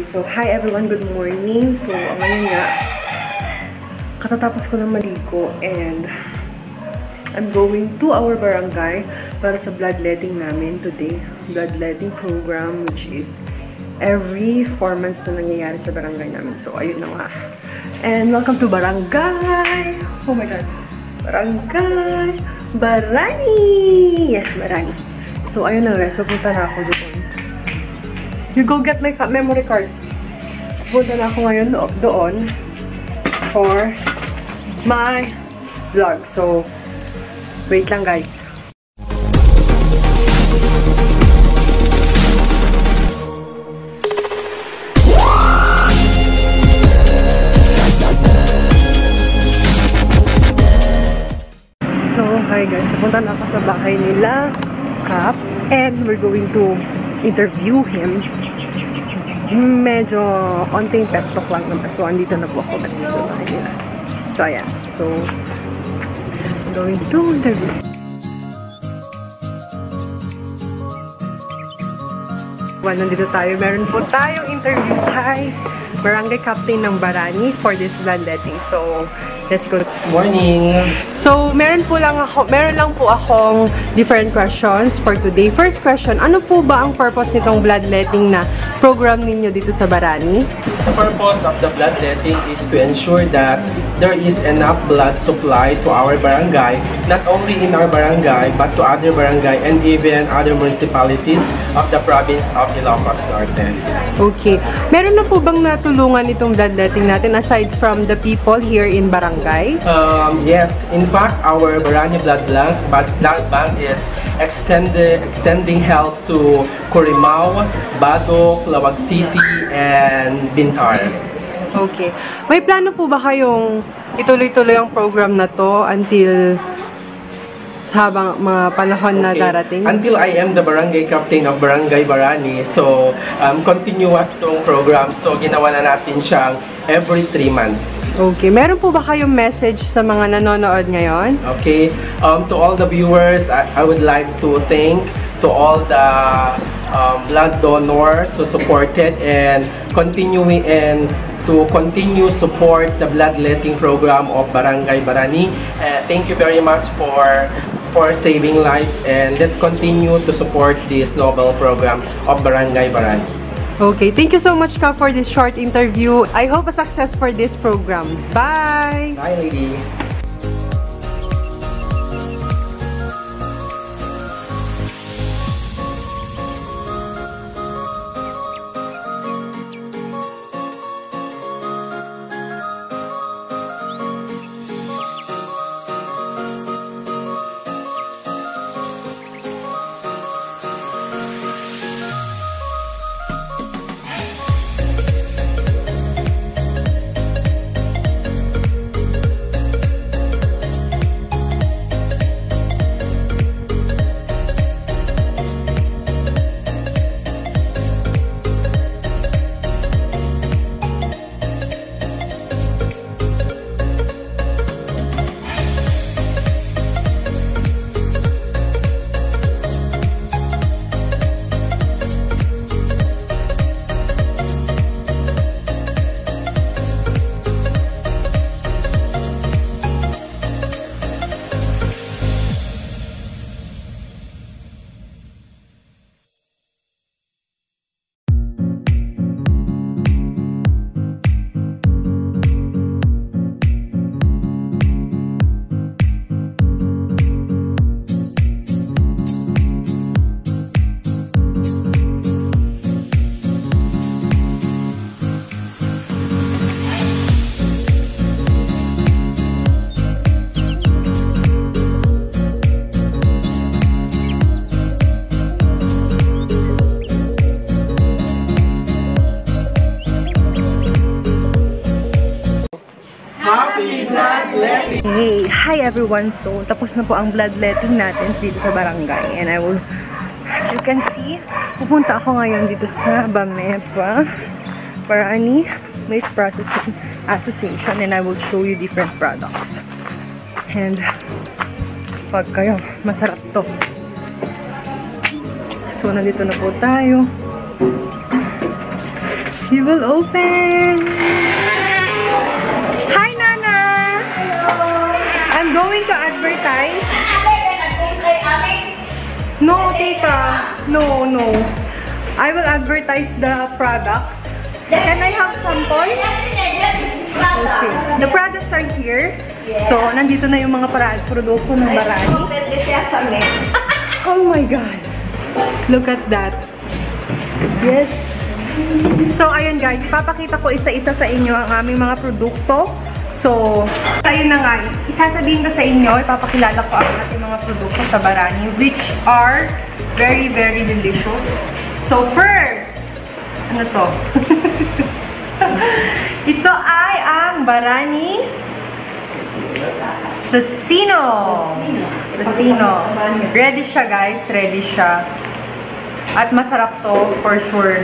Okay, so hi everyone, good morning. So, ngayon nga, katatapos ko ng maligo and I'm going to our barangay para sa bloodletting namin today. Bloodletting program which is every 4 months na nangyayari sa barangay namin. So, ayun na nga. And welcome to barangay! Oh my God! Barangay! Barani! Yes, Barani. So, ayun na guys. Pupunta na ako doon. You go get my memory card. Pupunta na ako ngayon doon for my vlog. So, wait lang guys. So, hi guys. Pupunta na ako sa bahay nila, Cap. And we're going to interview him. Medyo onting pep talk lang naman. So, andito na po ako sa bahay nila. So, ayan. So, I'm going to interview. Well, nandito tayo. Meron po tayong interview kay Barangay Captain ng Barani for this bloodletting. So, let's go. Morning! So, meron po lang ako, meron lang po akong different questions for today. First question, ano po ba ang purpose nitong bloodletting na program ninyo dito sa Barani? The purpose of the bloodletting is to ensure that there is enough blood supply to our barangay, not only in our barangay, but to other barangay and even other municipalities of the province of Ilocos Norte. Okay. Meron na po bang natulungan itong bloodletting natin aside from the people here in Barangay? Um, yes, in fact, our Barani Blood Bank, blood bank is extended, extending help to Corimao, Badok, Lawag City, and Bintar. Okay. May plano po ba kayong ituloy-tuloy ang program na to until sa habang mga panahon na Okay. darating? Until I am the barangay captain of Barangay Barani, so um, continuous tong program. So ginawa na natin siyang every 3 months. Okay. Meron po ba kayong message sa mga nanonood ngayon? Okay, um, to all the viewers, I, I would like to thank to all the um, blood donors who supported and continuing and to continue support the bloodletting program of Barangay Barani. Uh, thank you very much for for saving lives and let's continue to support this noble program of Barangay Barani. Okay. Thank you so much, Ka, for this short interview. I hope a success for this program. Bye! Bye, lady. Hey, hi everyone. So, tapos na po ang bloodletting natin dito sa barangay. And I will, as you can see, pupunta ako ngayon dito sa Bamepa Parani Meat Processing Association and I will show you different products. And, pag kayo, masarap to. So, nandito na po tayo. She will open. No, tita. No, no. I will advertise the products. Can I have sample? Okay. The products are here. So, nandito na yung mga produkto ng Barani. Oh my God. Look at that. Yes. So, ayun guys. Ipapakita ko isa-isa sa inyo ang aming mga produkto. So, ayun na nga. Isasabihin ko sa inyo, ipapakilala ko ang ating mga produkto sa Barani, which are very, very delicious. So, first, ano to? Ito ay ang Barani Tocino. Tocino. Ready siya, guys. Ready siya. At masarap to, for sure.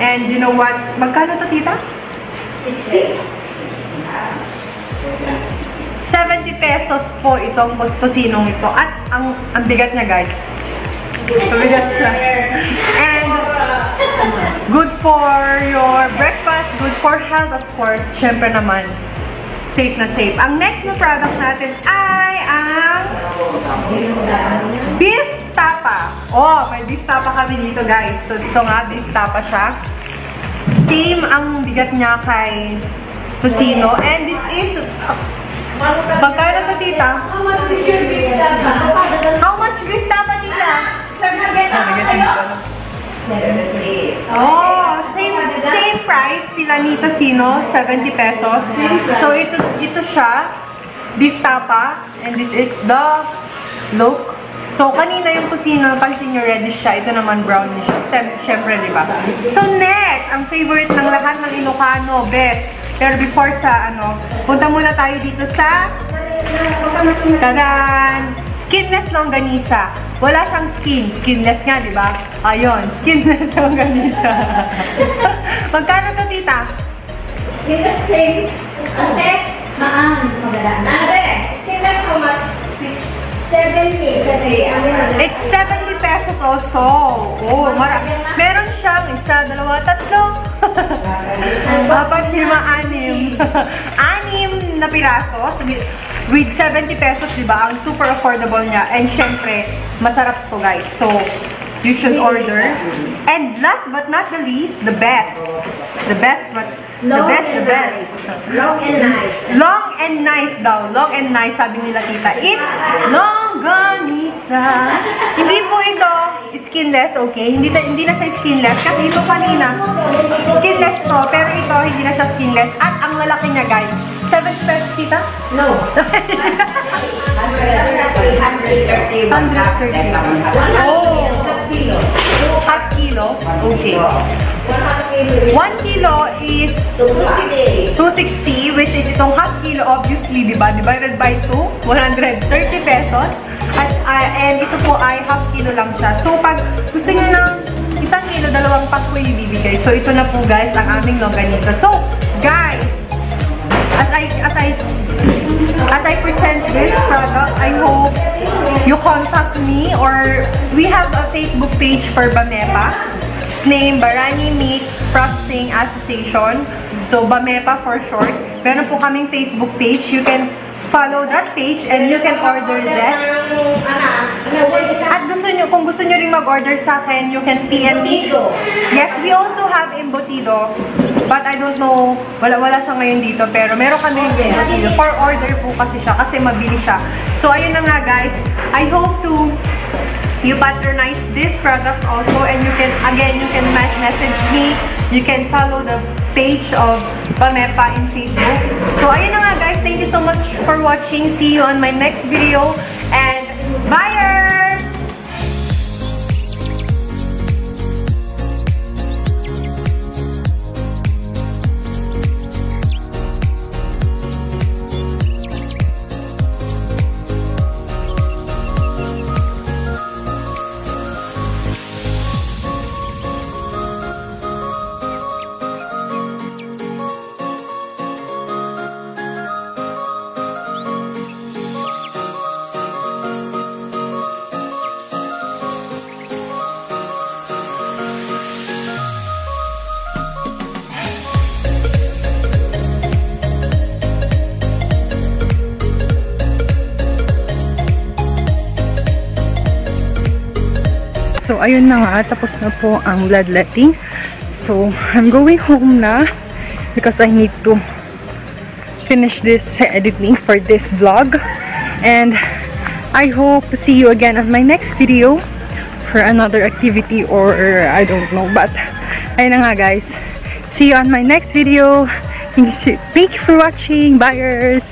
And you know what? Magkano to, tita? 70 pesos po itong tosinong ito. At ang, ang bigat niya, guys. Mabigat siya. And good for your breakfast, good for health, of course. Siyempre naman, safe na safe. Ang next na product natin ay ang beef tapa. Oh, may beef tapa kami dito, guys. So, ito nga, beef tapa siya. Same ang bigat niya kay Tocino. And this is, magkano to, tita? How much is your beef tapa? How much beef tapa, tita? Oh, same same price sila ni Tocino, 70 pesos. So ito ito siya, beef tapa and this is the look. So kanina yung Tocino, pansin nyo reddish siya, ito naman brownish Siyempre, di ba? So next, ang favorite ng lahat ng Ilocano, best. Pero before sa ano, punta muna tayo dito sa Tadan! Skinless longganisa. Wala siyang skin. Skinless nga, di ba? Ayun, skinless longganisa. Magkano to, tita? Maan. It's 70 pesos also. Oh, mara Meron siyang isa, dalawa, tatlo. Apat, lima, anim. anim na piraso. With, with 70 pesos, di ba? Ang super affordable niya. And syempre, masarap to guys. So, you should order. And last but not the least, the best. The best, but the best, the best. Long and nice. Long and nice daw. Long and nice, sabi nila tita. It's longganisa. hindi po ito skinless, okay? Hindi, na- hindi na siya skinless. Kasi ito kanina, skinless to. Pero ito, hindi na siya skinless. At ang lalaki niya, guys. 70 pesos, tita? No. 130. 130. Oh. kilo. Half kilo? Okay. 1 kilo is 260. 260, which is itong half kilo, obviously, di ba? Divided by 2, 130 pesos. Ah, and ito po ay half kilo lang siya. So, pag gusto nyo ng isang kilo, dalawang pack ko yung ibibigay. So, ito na po, guys, ang aming longganisa. So, guys, as I, as I, as I present this product, I hope you contact me or we have a Facebook page for Bamepa. It's named Barani Meat Processing Association. So, Bamepa for short. Meron po kaming Facebook page. You can follow that page and you can order that. At gusto nyo, kung gusto nyo rin mag-order sa akin, you can PM me. Yes, we also have embutido. But I don't know, wala wala siya ngayon dito. Pero meron kami yung embutido. For order po kasi siya, kasi mabili siya. So, ayun na nga guys. I hope to you patronize these products also and you can again you can me- message me you can follow the page of Bamepa in Facebook so ayun na nga guys. Thank you so much for watching. See you on my next video. And buyers So, ayun na nga. Tapos na po ang bloodletting. So, I'm going home na because I need to finish this editing for this vlog. And I hope to see you again on my next video for another activity or I don't know. But, ayun na nga guys. See you on my next video. Thank you for watching. Buyers!